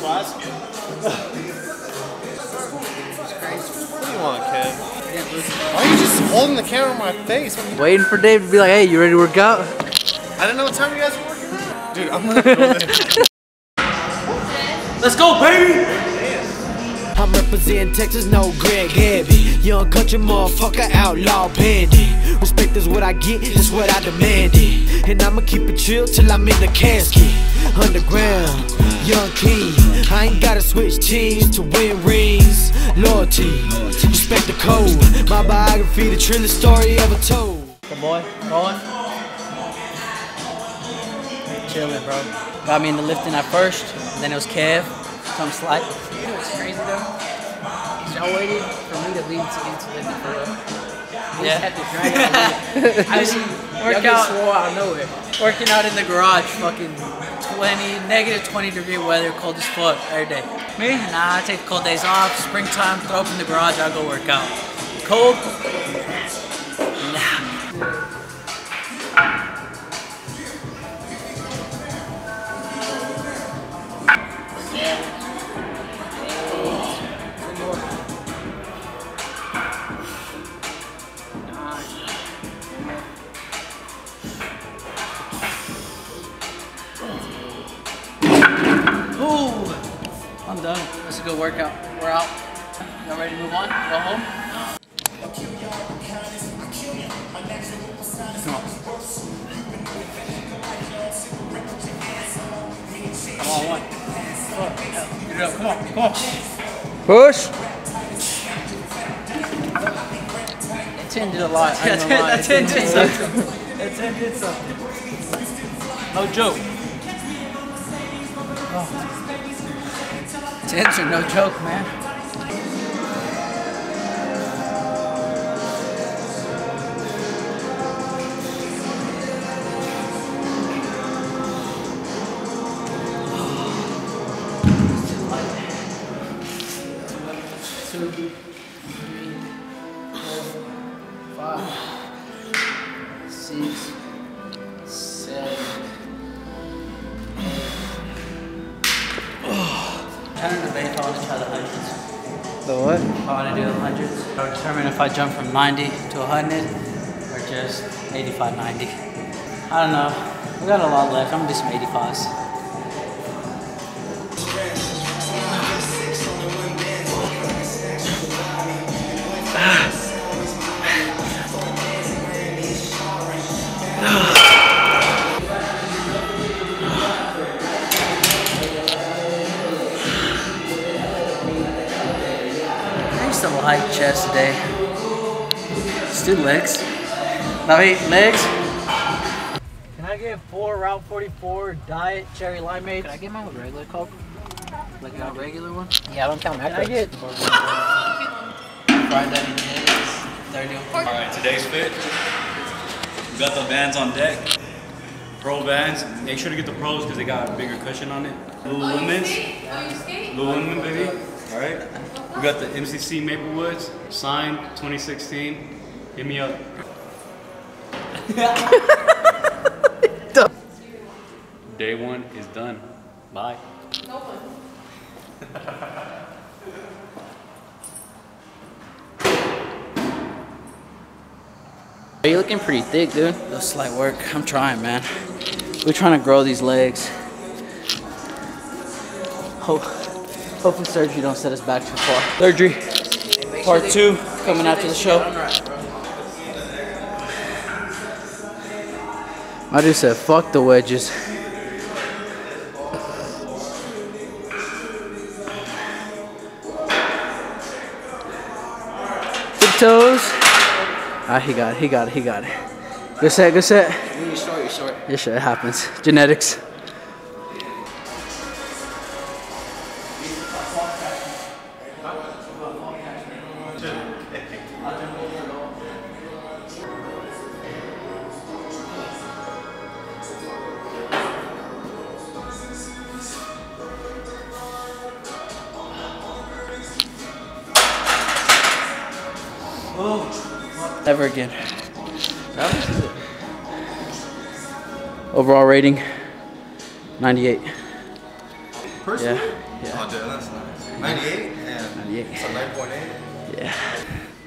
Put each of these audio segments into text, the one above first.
Classic. what do you want, kid? Why are you just holding the camera in my face? Waiting for Dave to be like, hey, you ready to work out? I didn't know what time you guys were working out. Dude, I'm gonna go. Let's go, baby! I'm representing Texas, no Greg Heavy. Young country motherfucker, outlaw bandit. Respect is what I get, that's what I demanded. And I'ma keep it chill till I'm in the casket. Underground, young king. I ain't gotta switch teams to win rings. Loyalty, respect the code. My biography, the trillest story ever told. The boy, rolling. Chilling, bro. Got me into lifting at first, then it was Kev. Some slight. You know what's crazy though? Is y'all waited for me to leave to get into Lindy for real. Yeah. had to drag it. I Work just out. swore out of nowhere. Working out in the garage, fucking 20, negative 20 degree weather, cold as fuck every day. Me? Nah, I take cold days off. Springtime, throw up in the garage, I'll go work out. Cold? I'm done. That's a good workout. We're out. Y'all ready to move on? Go home? Come on. Come on, one. Get it up. Come on, come on. Push. That 10 did a lot. I ain't That gonna lie. 10 did something. That 10 did something. No joke. Oh. Tens are no joke, man. To debate if I want to try the hundreds. The what? I want to do the hundreds, I would determine if I jump from 90 to 100 or just 85, 90. I don't know. We got a lot left. I'm gonna do some 85s. Chest today. Let's do legs. No, wait, legs. Can I get four Route 44 diet cherry limeade? Can I get mine with regular Coke? Like a regular one? Yeah, I don't count Can I get fried onions, 30 All right, today's fit. We got the Vans on deck. Pro Vans. Make sure to get the pros because they got a bigger cushion on it. Lululemon's. Lululemon, baby. All right. We got the MCC Maplewoods. Signed 2016. Hit me up. Day one is done. Bye. Are you looking pretty thick, dude? That's slight work. I'm trying, man. We're trying to grow these legs. Hope, hopefully surgery don't set us back too far. Surgery, part two, coming after the show. I just said, fuck the wedges. Big toes. Ah, he got it, he got it, he got it. Good set, good set. When you're short, you're short. Yeah, shit, it happens. Genetics. Overall rating 98. Personally? Yeah, yeah. Oh, dude, that's nice. 98 and 98. so 9.8. Yeah.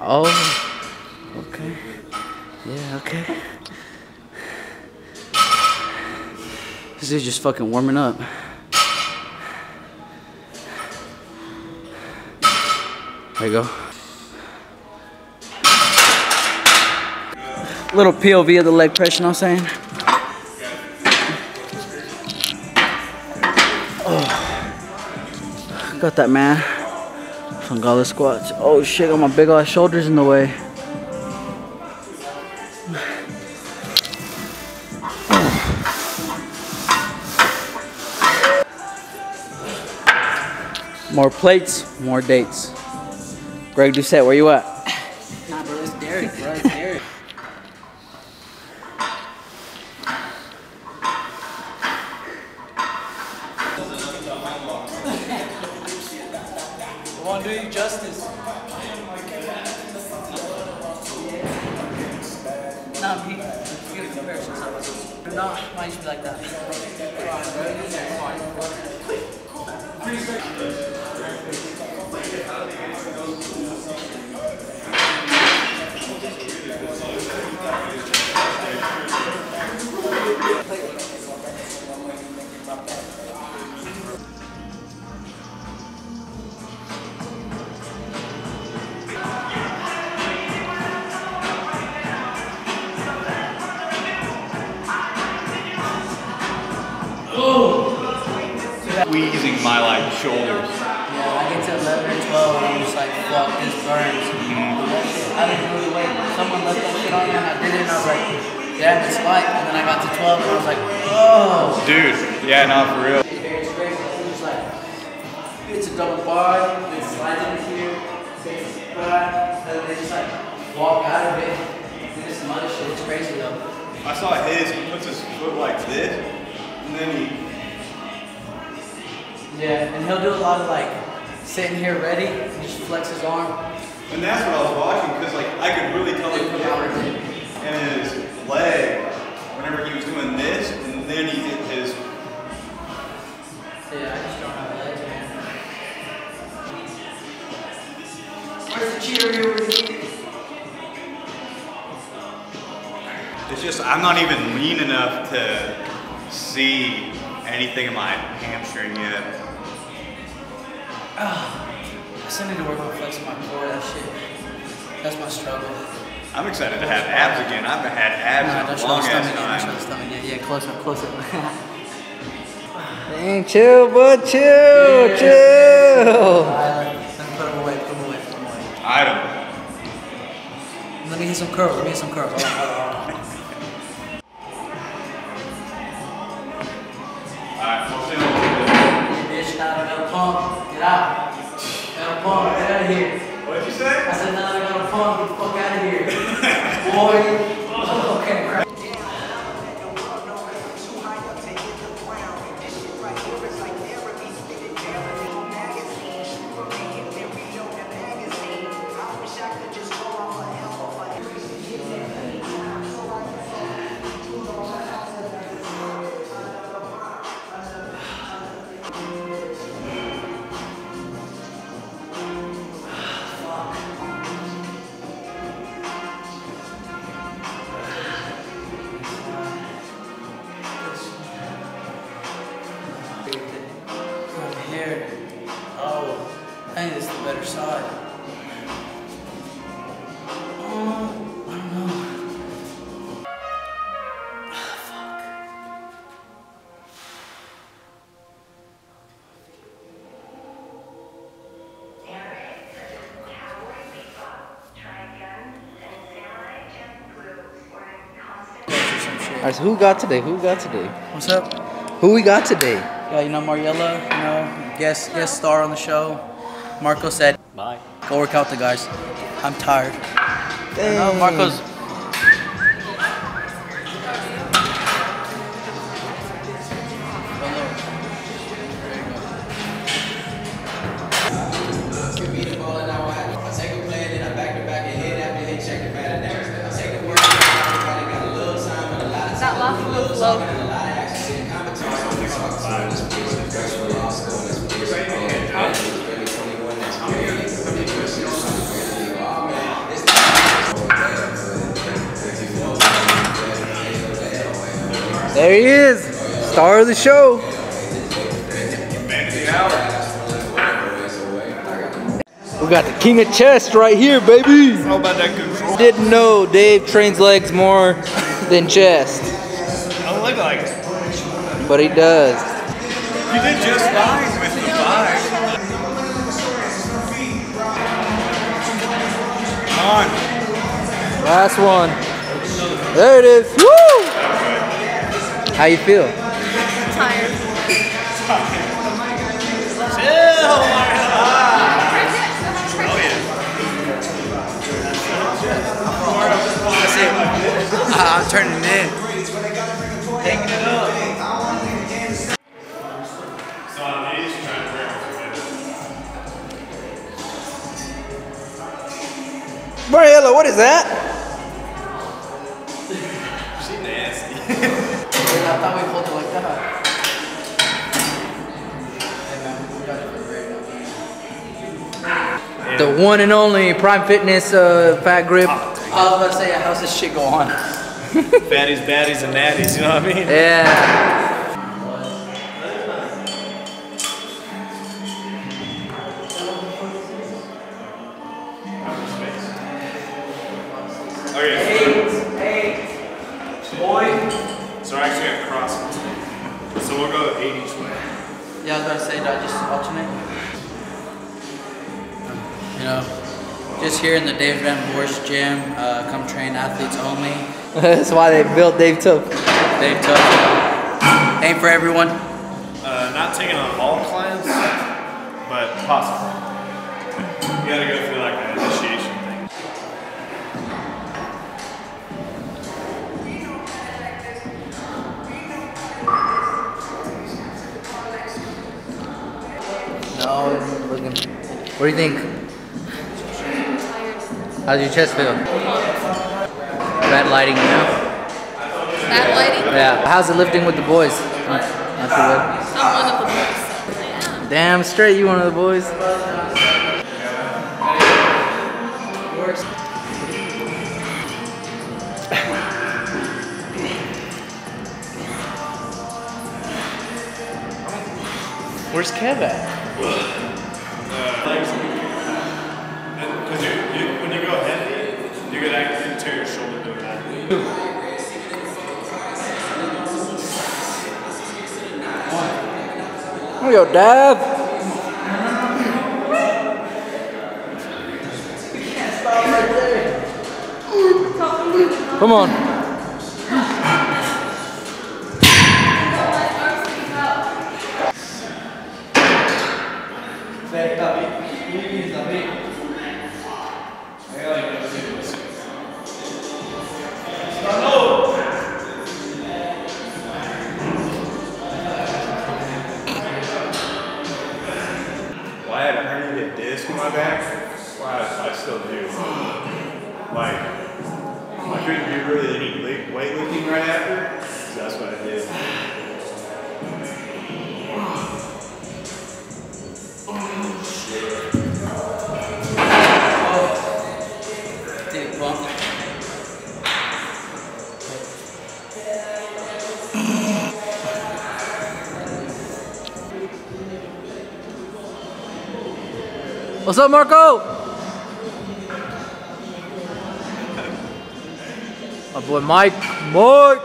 Oh. Okay. Yeah, okay. This is just fucking warming up. There you go. Little POV of the leg press, you know what I'm saying? Oh. Got that man. Fangala squats. Oh shit, got my big ass shoulders in the way. More plates, more dates. Greg Doucette, where you at? Nah, bro, it's Derek, bro. It's Derek. Do you justice. Nah, he, you get a comparison. So, no, mine used to be like that. I didn't really wait. Someone left that shit on there and I did it and I was like, yeah, it's light. And then I got to 12 and I was like, oh. Dude, yeah, no, for real. It's crazy. It's just like, it's a double bar, it slides in here, takes a and then they just like walk out of it. And it's some other shit. It's crazy though. I saw his, he puts his foot like this, and then he Yeah, and he'll do a lot of like sitting here ready, and just flex his arm. And that's what I was watching because like I could really tell the difference in his leg whenever he was doing this, and then he did his. Yeah, I just don't have legs, man. Where's the cheater here with me? It's just I'm not even lean enough to see anything in my hamstring yet. I still need to work on flexing my core, that shit. That's my struggle. I'm excited to have abs again. I haven't had abs don't in a show long ass stomach yet, don't show the time. stomach yet. Yeah, close up, close up. Dang, chill, bud, chill, chill. Alright, let me put him away, put him away, put him away. Item. Let me hit some curls, let me hit some curls. Alright, we'll see what Bitch, now I got a pump, get out. A get out of here. What did you say? I said, now I got a pump, get the fuck out of here. Boy. Side. Oh, I don't know. All right, so who got today? Who got today? What's up? Who we got today? Yeah, you know Mariella, you know, guest guest star on the show. Marco said. Go work out the guys. I'm tired. I know Marco's That last There he is, star of the show. We got the king of chest right here, baby. How about that control? Didn't know Dave trains legs more than chest, I don't look like it. but he does. You did just fine with the five. Come on. Last one. There it is. Woo! How you feel? Tired. That's it. I'm turning in. Taking it up. Mariella, what is that? The one and only Prime Fitness uh, Fat Grip. I was about to say, how's this shit go on? Fatties, baddies, and natties, you know what I mean? Yeah. Okay. So I actually at CrossFit. So we'll go eight each way. Yeah, I was gonna say, did I just alternate? You know, just here in the Dave Van Voris gym, uh, come train athletes only. That's why they built Dave Tough. Dave Tough. Ain't for everyone. Uh, not taking on all clients, but possible. You gotta go through like an initiation thing. No, it's looking. What do you think? How's your chest feel? Bad lighting now? That lighting? Yeah. How's it lifting with the boys? Not not too good. I'm one of the boys. Damn straight, you one of the boys. Where's Kev at? Because you, you, when you go heavy, you could actually tear your shoulder doing that. There you go, Dab. Come on. What's up, Marco? My boy Mike. Mike.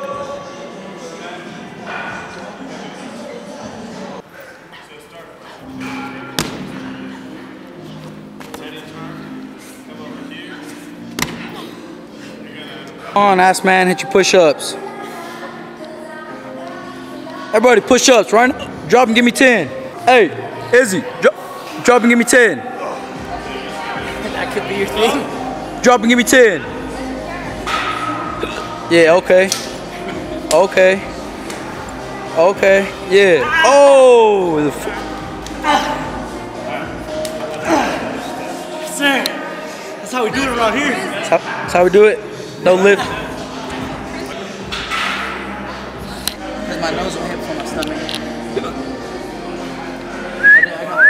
Come on, ass man, hit your push-ups. Everybody, push-ups, right? Drop and give me 10. Hey, Izzy, drop, drop and give me 10. That could be your thing. Drop and give me 10. Yeah, okay. Okay. Okay, yeah. Oh, the f- Sir, that's how we do it around here. that's how, that's how we do it. No lift. Because my nose will hit from my stomach. I got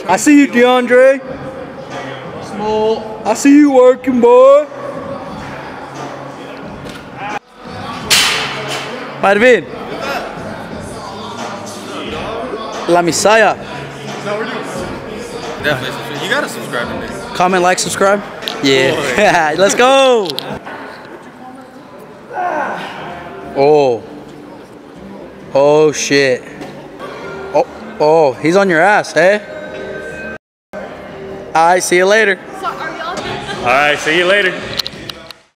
55. I see you, DeAndre. I see you working, boy. Marvin. La Misaya. Definitely. subscribe. You gotta subscribe to me. Comment, like, subscribe. Yeah. Let's go. Oh. Oh shit. Oh, oh, he's on your ass, eh? All right, see you later. All right, see you later.